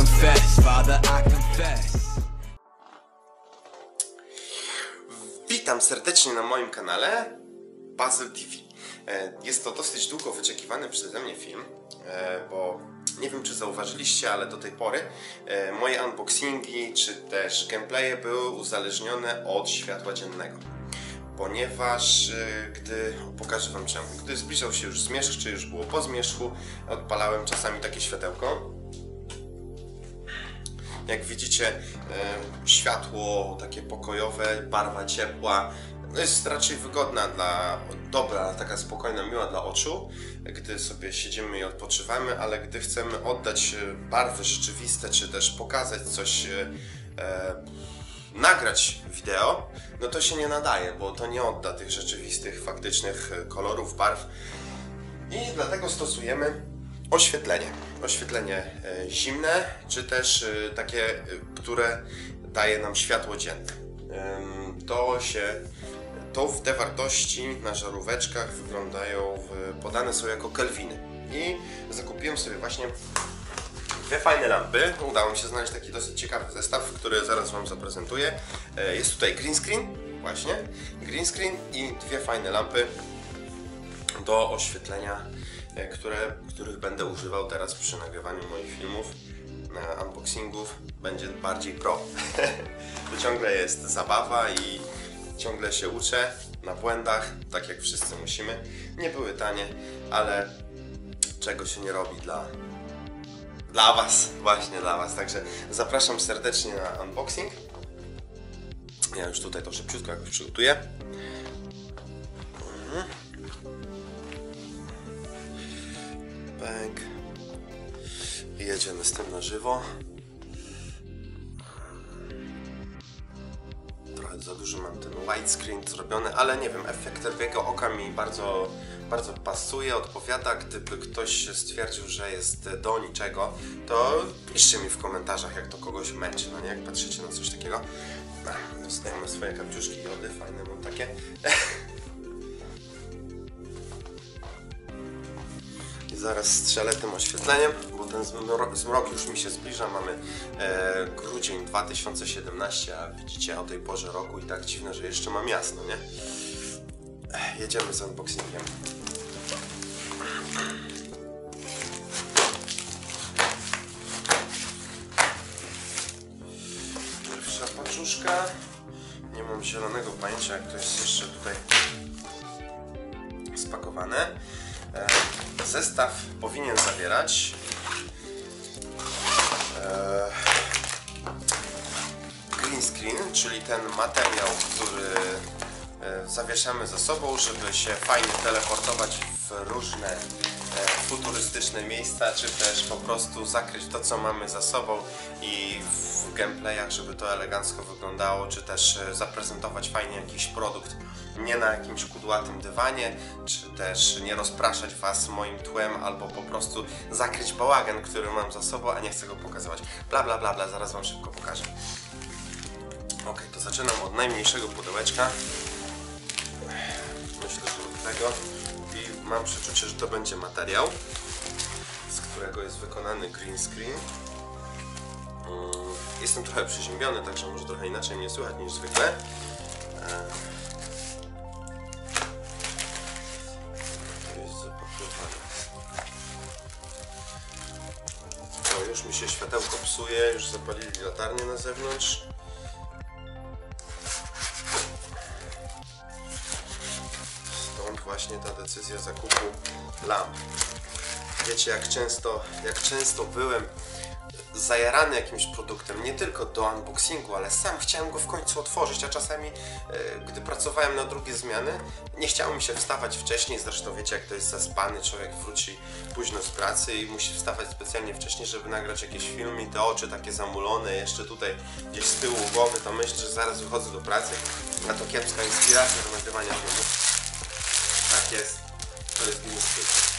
confess, Father, I confess. Witam serdecznie na moim kanale Puzzle TV. E, Jest to dosyć długo wyczekiwany przeze mnie film, e, bo nie wiem czy zauważyliście, ale do tej pory e, moje unboxingi czy też gameplaye były uzależnione od światła dziennego. Ponieważ gdy, pokażę Wam czemu, gdy zbliżał się już zmierzch, czy już było po zmierzchu, odpalałem czasami takie światełko, jak widzicie, e, światło takie pokojowe, barwa ciepła, no jest raczej wygodna dla, dobra, taka spokojna, miła dla oczu, gdy sobie siedzimy i odpoczywamy, ale gdy chcemy oddać e, barwy rzeczywiste, czy też pokazać coś, e, e, nagrać wideo, no to się nie nadaje, bo to nie odda tych rzeczywistych, faktycznych kolorów, barw. I dlatego stosujemy oświetlenie. Oświetlenie e, zimne, czy też e, takie, e, które daje nam światło dzienne. To się, to te wartości na żaróweczkach wyglądają, podane są jako kelwiny. I zakupiłem sobie właśnie dwie fajne lampy. Udało mi się znaleźć taki dosyć ciekawy zestaw, który zaraz Wam zaprezentuję. Jest tutaj green screen, właśnie, green screen i dwie fajne lampy do oświetlenia, które, których będę używał teraz przy nagrywaniu moich filmów, e, unboxingów. Będzie bardziej pro. to ciągle jest zabawa i ciągle się uczę na błędach, tak jak wszyscy musimy. Nie były tanie, ale czego się nie robi dla, dla Was, właśnie dla Was. Także zapraszam serdecznie na unboxing. Ja już tutaj to szybciutko jakoś przygotuję. Bęk. I jedziemy z tym na żywo. Trochę za dużo mam ten widescreen zrobiony, ale nie wiem, efekt tego oka mi bardzo, bardzo pasuje, odpowiada. Gdyby ktoś stwierdził, że jest do niczego, to piszcie mi w komentarzach, jak to kogoś męczy, no nie? Jak patrzycie na coś takiego. Dostajemy swoje kapciuszki jody, fajne mam takie. zaraz strzelę tym oświetleniem, bo ten zmrok, zmrok już mi się zbliża. Mamy e, grudzień 2017, a widzicie o tej porze roku i tak dziwne, że jeszcze mam jasno, nie? Jedziemy z unboxingiem. Pierwsza paczuszka. Nie mam zielonego pojęcia, jak to jest jeszcze tutaj spakowane. E, Zestaw powinien zawierać e, green screen, czyli ten materiał, który e, zawieszamy za sobą, żeby się fajnie teleportować w różne e, futurystyczne miejsca, czy też po prostu zakryć to, co mamy za sobą i w gameplayach, żeby to elegancko wyglądało, czy też zaprezentować fajnie jakiś produkt nie na jakimś kudłatym dywanie, czy też nie rozpraszać Was moim tłem, albo po prostu zakryć bałagan, który mam za sobą, a nie chcę go pokazywać. Bla bla bla bla, zaraz Wam szybko pokażę. Ok, to zaczynam od najmniejszego pudełeczka. Myślę, że tego. I mam przeczucie, że to będzie materiał, z którego jest wykonany green screen. Mm, Jestem trochę przeziębiony, także może trochę inaczej mnie słychać niż zwykle. Psuje, już zapalili latarnię na zewnątrz. Stąd właśnie ta decyzja zakupu lamp. Wiecie, jak często, jak często byłem zajarany jakimś produktem, nie tylko do unboxingu, ale sam chciałem go w końcu otworzyć, a czasami, e, gdy pracowałem na drugie zmiany, nie chciało mi się wstawać wcześniej, zresztą wiecie, jak to jest zaspany, człowiek wróci późno z pracy i musi wstawać specjalnie wcześniej, żeby nagrać jakiś film i te oczy takie zamulone, jeszcze tutaj gdzieś z tyłu głowy, to myślę, że zaraz wychodzę do pracy, a to kiepska inspiracja do nagrywania filmów. Tak jest, to jest i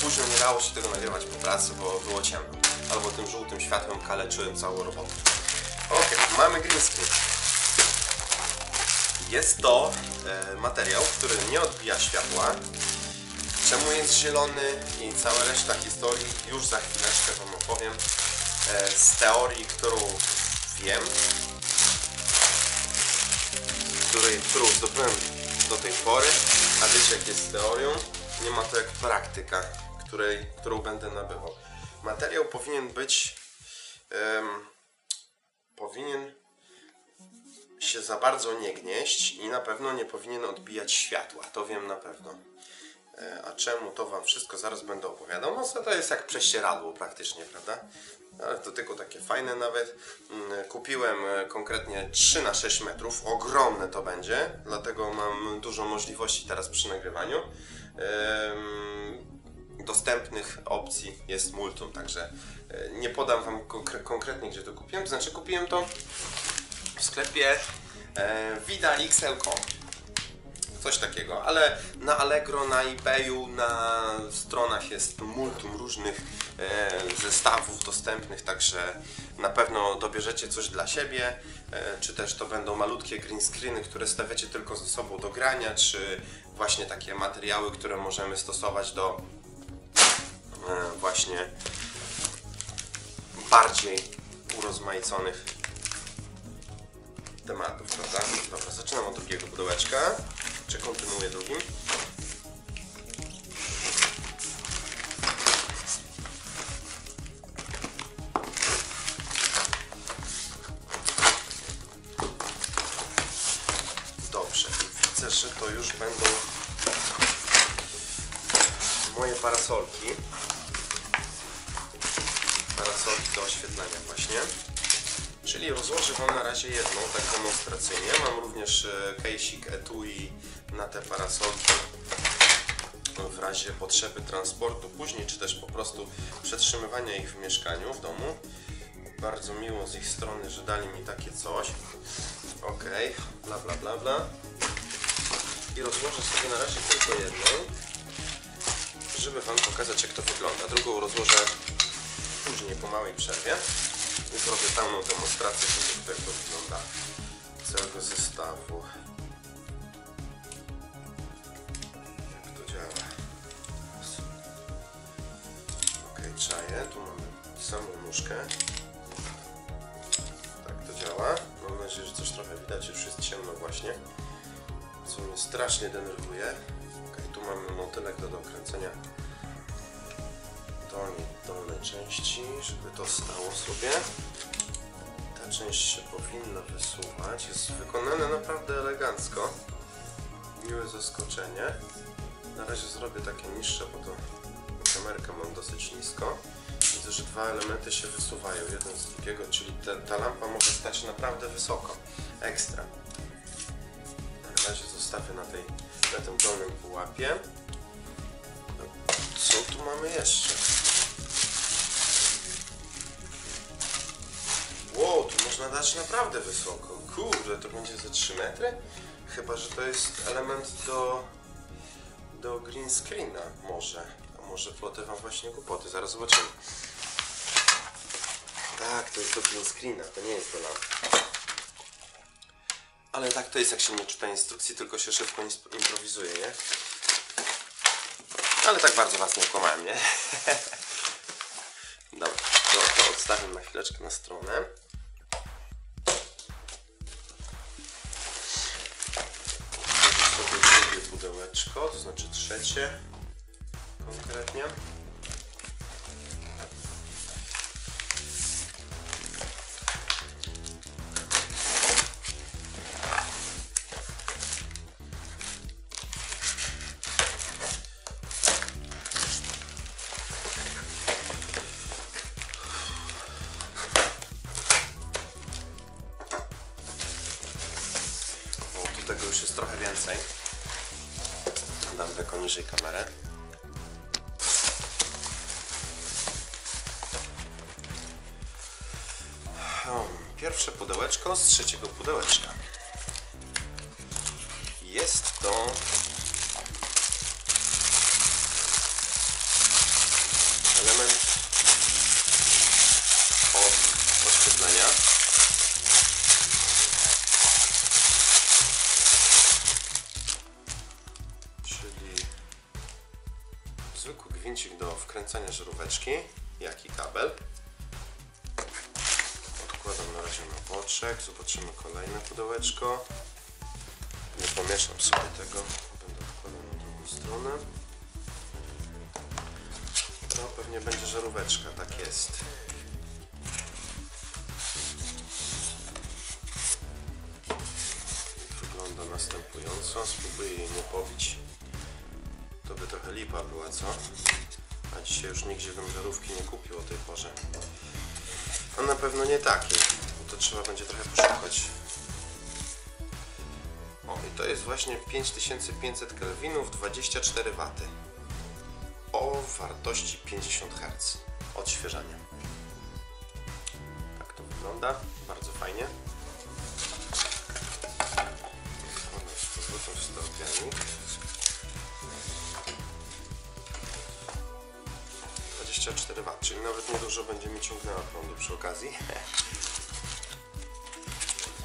późno nie dało się tego nagrywać po pracy, bo było ciemno. Albo tym żółtym światłem kaleczyłem całą robotę. Ok, mamy green screen. Jest to e, materiał, który nie odbija światła, czemu jest zielony i cała reszta historii już za chwileczkę Wam opowiem. E, z teorii, którą wiem, której, którą zdobyłem do tej pory, a wiecie jak jest z teorią, nie ma to jak praktyka, której, którą będę nabywał. Materiał powinien być em, powinien się za bardzo nie gnieść i na pewno nie powinien odbijać światła, to wiem na pewno. E, A czemu to Wam wszystko zaraz będę opowiadał? No to jest jak prześcieradło praktycznie, prawda? Ale to tylko takie fajne nawet. Mm, Kupiłem e, konkretnie 3 na 6 metrów, ogromne to będzie, dlatego mam dużo możliwości teraz przy nagrywaniu. Dostępnych opcji jest multum, także e, nie podam Wam konkre- konkretnie gdzie to kupiłem, to znaczy kupiłem to w sklepie e, Vidal XL.com coś takiego, ale na Allegro, na eBayu, na stronach jest multum różnych e, zestawów dostępnych, także na pewno dobierzecie coś dla siebie, e, czy też to będą malutkie green screeny, które stawiacie tylko ze sobą do grania, czy właśnie takie materiały, które możemy stosować do właśnie bardziej urozmaiconych tematów, prawda? Dobra, zaczynam od drugiego pudełeczka. Czy kontynuuję drugim? Dobrze, widzę, że to już będą moje parasolki. Właśnie. Czyli rozłożę Wam na razie jedną, tak demonstracyjnie. Mam również case'ik etui na te parasolki w razie potrzeby transportu później, czy też po prostu przetrzymywania ich w mieszkaniu, w domu. Bardzo miło z ich strony, że dali mi takie coś. Ok, bla bla bla bla. I rozłożę sobie na razie tylko jedną, żeby Wam pokazać jak to wygląda. Drugą rozłożę później po małej przerwie i zrobię pełną demonstrację jak to wygląda całego zestawu. Jak to działa. Ok, czaję. Tu mamy samą nóżkę. Tak to działa. Mam nadzieję, że coś trochę widać, już jest ciemno właśnie. Co mnie strasznie denerwuje. Ok, tu mamy motylek do dokręcenia dolnej, dolnej części, żeby to stało sobie. Ta część się powinna wysuwać. Jest wykonane naprawdę elegancko. Miłe zaskoczenie. Na razie zrobię takie niższe, bo to kamerkę mam dosyć nisko. Widzę, że dwa elementy się wysuwają, jeden z drugiego, czyli te, ta lampa może stać naprawdę wysoko. Ekstra. Na razie zostawię na, tej, na tym dolnym pułapie. Co tu mamy jeszcze? Dać naprawdę wysoko. Kurde, to będzie ze 3 metry? Chyba, że to jest element do, do green screena może. A może płotę wam właśnie głupoty, zaraz zobaczymy. Tak, to jest do green screena, to nie jest do lampy. Ale tak to jest, jak się nie czyta instrukcji, tylko się szybko improwizuje, nie? Ale tak bardzo was nie okłamałem, nie? Dobra, to, to odstawię na chwileczkę na stronę. Pudełeczko, to znaczy trzecie konkretnie. Dam tylko niżej kamerę. Hmm, Pierwsze pudełeczko z trzeciego pudełeczka. Wkręcania żaróweczki, jak i kabel. Odkładam na razie na boczek, zobaczymy kolejne pudełeczko. Nie pomieszam sobie tego, będę odkładał na drugą stronę. To pewnie będzie żaróweczka, tak jest. Wygląda następująco. Spróbuję jej nie pobić. To by trochę lipa była, co? A dzisiaj już nigdzie bym żarówki nie kupił o tej porze. A na pewno nie takiej. To trzeba będzie trochę poszukać. O, i to jest właśnie 5500 kelwinów, 24 W. O wartości 50 Hz. Odświeżania. Tak to wygląda. Bardzo fajnie. One w steropianik. 24 W, czyli nawet niedużo będzie mi ciągnęła prądu przy okazji.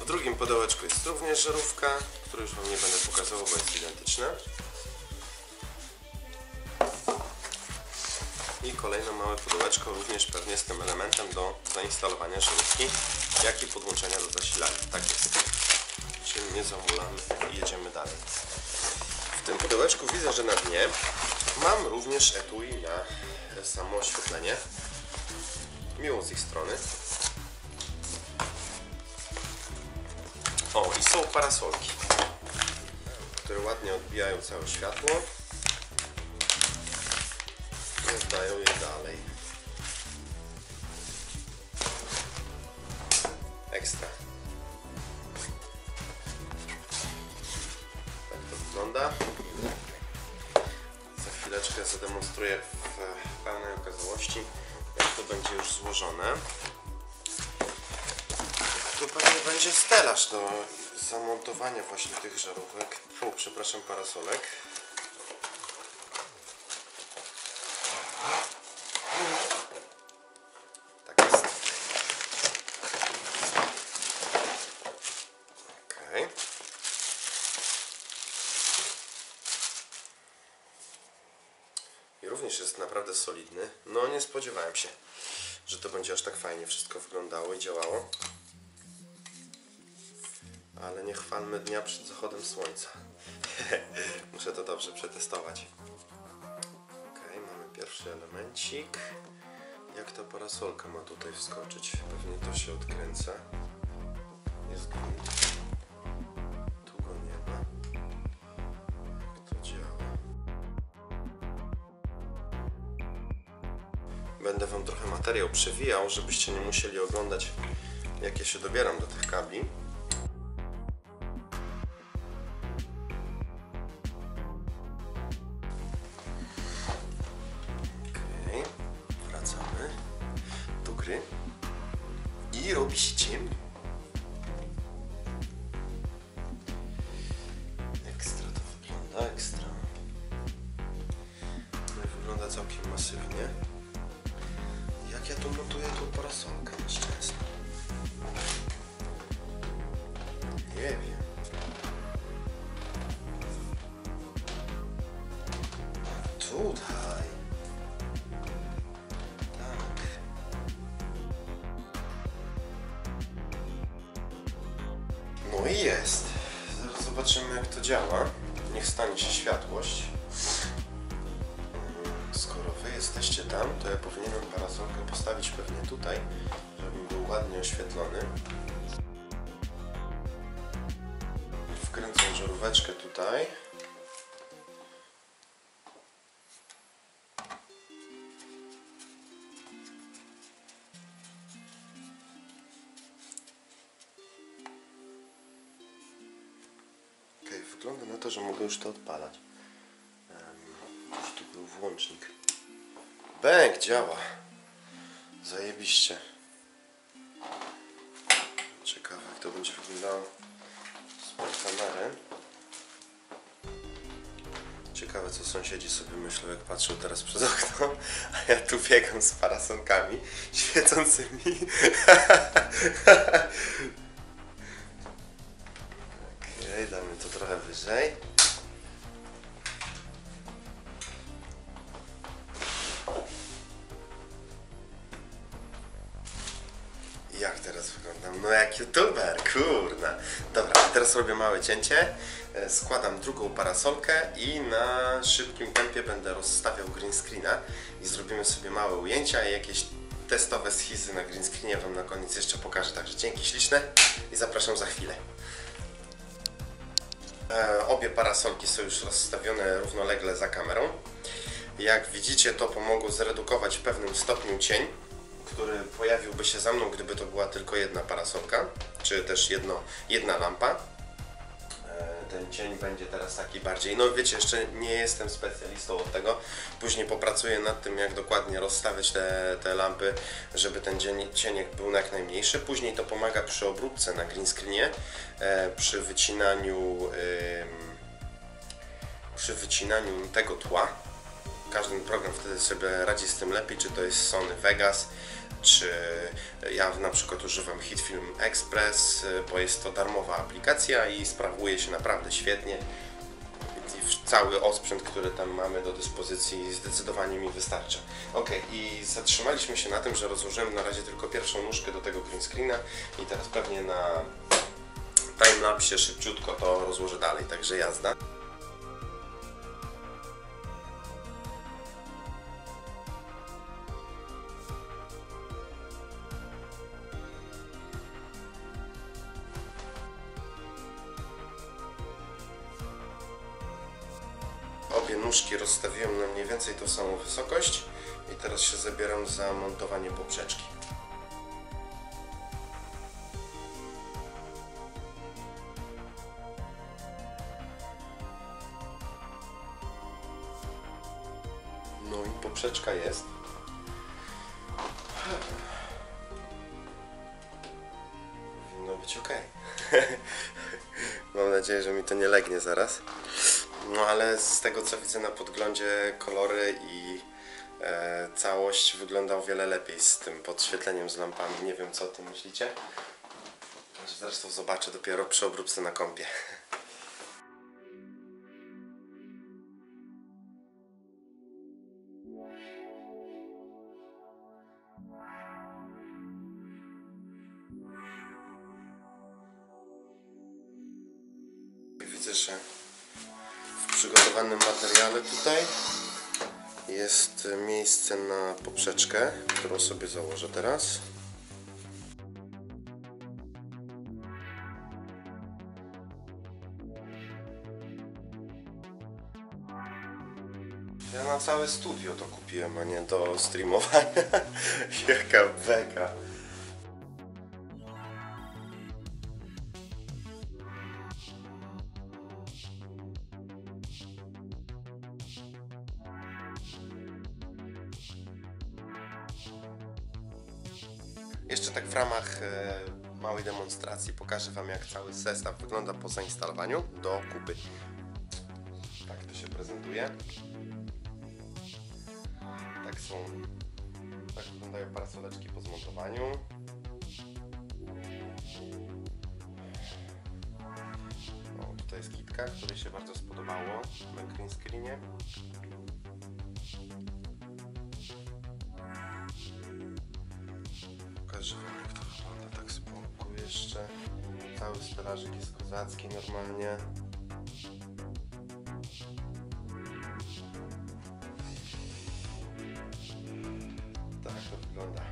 W drugim pudełeczku jest również żarówka, której już Wam nie będę pokazywał, bo jest identyczna. I kolejne małe pudełeczko, również pewnie z tym elementem do zainstalowania żarówki, jak i podłączenia do zasilania. Tak jest. Czyli nie zamulamy i jedziemy dalej. W tym pudełeczku widzę, że na dnie mam również etui na samo oświetlenie. Miło z ich strony. O, i są parasolki, które ładnie odbijają całe światło i oddają je dalej. Ekstra. Tak to wygląda. Za chwileczkę zademonstruję w pełnej okazałości, jak to będzie już złożone. Tu pewnie będzie stelaż do zamontowania właśnie tych żarówek. Fu, przepraszam, parasolek. Naprawdę solidny. No nie spodziewałem się, że to będzie aż tak fajnie wszystko wyglądało i działało. Ale nie chwalmy dnia przed zachodem słońca. Muszę to dobrze przetestować. Ok, mamy pierwszy elemencik. Jak ta parasolka ma tutaj wskoczyć? Pewnie to się odkręca. Jest gwint. Materiał przewijał, żebyście nie musieli oglądać jak ja się dobieram do tych kabli. Okej, wracamy do gry i robi się ciemno. Działa. Niech stanie się światłość. Mm, Skoro wy jesteście tam, to ja powinienem parasolkę postawić pewnie tutaj, żebym był ładnie oświetlony. Wkręcam żaróweczkę tutaj. Mogę już to odpalać. Um, tu był włącznik. Bęk działa. Zajebiście. Ciekawe jak to będzie wyglądało z kamery. Ciekawe co sąsiedzi sobie myślą jak patrzą teraz przez okno, a ja tu biegam z parasolkami świecącymi. Okej, damy to trochę wyżej. Teraz robię małe cięcie. E, Składam drugą parasolkę i na szybkim tempie będę rozstawiał green screena i zrobimy sobie małe ujęcia i jakieś testowe schizy na green screenie Wam na koniec jeszcze pokażę. Także dzięki śliczne i zapraszam za chwilę. E, Obie parasolki są już rozstawione równolegle za kamerą. Jak widzicie, to pomogło zredukować w pewnym stopniu cień, który pojawiłby się za mną, gdyby to była tylko jedna parasolka, czy też jedno, jedna lampa. E, Ten cień będzie teraz taki bardziej, no wiecie, jeszcze nie jestem specjalistą od tego. Później popracuję nad tym, jak dokładnie rozstawiać te, te lampy, żeby ten cień, cieniek był jak najmniejszy. Później to pomaga przy obróbce na green screenie, e, przy wycinaniu, przy wycinaniu tego tła każdy program wtedy sobie radzi z tym lepiej, czy to jest Sony Vegas, czy ja na przykład używam Hitfilm Express, bo jest to darmowa aplikacja i sprawuje się naprawdę świetnie. Cały osprzęt, który tam mamy do dyspozycji zdecydowanie mi wystarcza. Ok, i zatrzymaliśmy się na tym, że rozłożyłem na razie tylko pierwszą nóżkę do tego green screena i teraz pewnie na timelapsie szybciutko to rozłożę dalej, także jazda. Tą samą wysokość i teraz się zabieram za montowanie poprzeczki. No i poprzeczka jest. Powinno być ok. Mam nadzieję, że mi to nie legnie zaraz. No ale z tego co widzę na podglądzie kolory i e, całość wygląda o wiele lepiej z tym podświetleniem z lampami. Nie wiem co o tym myślicie. Zresztą zobaczę dopiero przy obróbce na kąpie. Widzę, że przygotowanym materiale tutaj jest miejsce na poprzeczkę, którą sobie założę teraz. Ja na całe studio to kupiłem, a nie do streamowania. Jaka beka. Jeszcze tak w ramach e, małej demonstracji pokażę Wam jak cały zestaw wygląda po zainstalowaniu do kupy. Tak to się prezentuje. Tak są, tak wyglądają parasoleczki po zmontowaniu. O, tutaj jest kitka, której się bardzo spodobało na green screenie. Cały stelażyk jest kozacki normalnie. Tak to wygląda.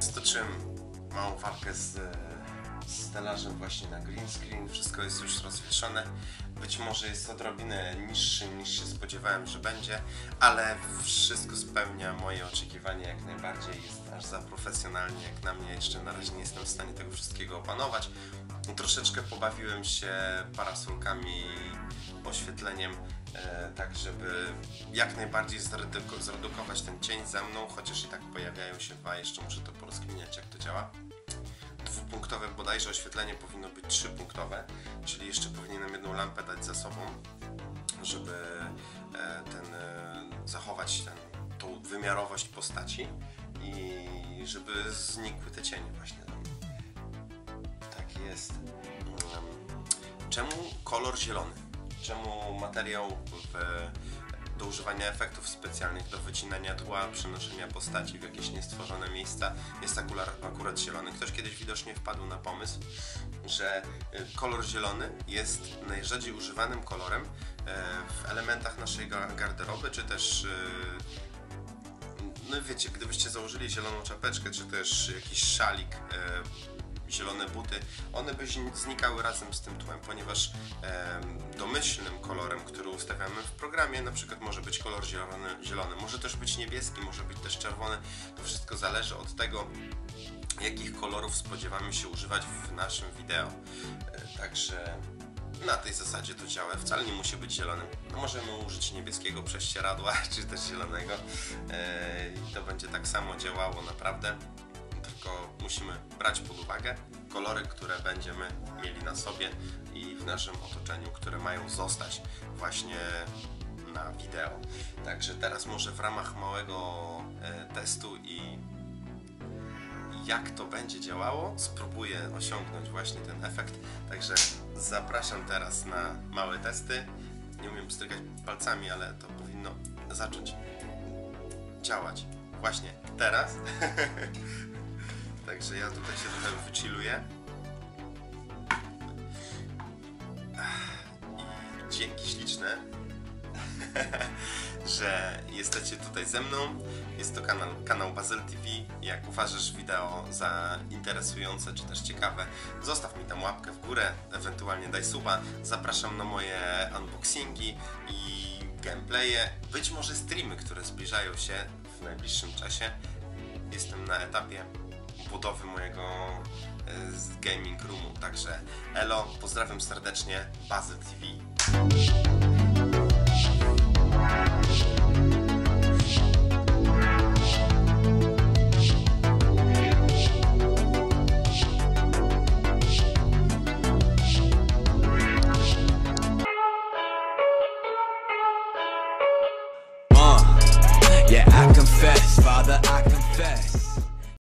Stoczyłem małą walkę z, stelażem właśnie na green screen. Wszystko jest już rozwieszone. Być może jest odrobinę niższy niż się spodziewałem, że będzie, ale wszystko spełnia moje oczekiwania jak najbardziej. Jest aż za profesjonalnie jak na mnie. Jeszcze na razie nie jestem w stanie tego wszystkiego opanować. Troszeczkę pobawiłem się parasolkami, oświetleniem, e, tak żeby jak najbardziej zreduko- zredukować ten cień za mną, chociaż i tak pojawiają się dwa, jeszcze muszę to porozkminiać jak to działa dwupunktowe bodajże oświetlenie powinno być trzypunktowe, czyli jeszcze powinienem jedną lampę dać za sobą, żeby e, ten, e, zachować ten, tą wymiarowość postaci i żeby znikły te cienie właśnie. Tak jest. Czemu kolor zielony? Czemu materiał w do używania efektów specjalnych, do wycinania tła, przenoszenia postaci w jakieś niestworzone miejsca jest akurat, zielony. Ktoś kiedyś widocznie wpadł na pomysł, że y, kolor zielony jest najrzadziej używanym kolorem e, w elementach naszej ga- garderoby, czy też y, no wiecie, gdybyście założyli zieloną czapeczkę, czy też jakiś szalik, e, zielone buty, one by zni- znikały razem z tym tłem, ponieważ domyślnym kolorem, który ustawiamy w programie, na przykład może być kolor zielony, zielony, może też być niebieski, może być też czerwony, to wszystko zależy od tego, jakich kolorów spodziewamy się używać w naszym wideo. E, Także na tej zasadzie to działa. Wcale nie musi być zielony. No, możemy użyć niebieskiego prześcieradła, czy też zielonego. E, I to będzie tak samo działało naprawdę. Tylko musimy brać pod uwagę kolory, które będziemy mieli na sobie i w naszym otoczeniu, które mają zostać właśnie na wideo. Także teraz może w ramach małego e, testu i jak to będzie działało, spróbuję osiągnąć właśnie ten efekt. Także zapraszam teraz na małe testy. Nie umiem strykać palcami, ale to powinno zacząć działać właśnie teraz. Także ja tutaj się trochę wychilluję. I dzięki śliczne że jesteście tutaj ze mną. Jest to kanał, kanał Bazel TV. Jak uważasz wideo za interesujące czy też ciekawe, zostaw mi tam łapkę w górę, ewentualnie daj suba. Zapraszam na moje unboxingi i gameplaye, być może streamy, które zbliżają się w najbliższym czasie. Jestem na etapie budowy mojego e, gaming roomu, także elo, pozdrawiam serdecznie, Bazel TV.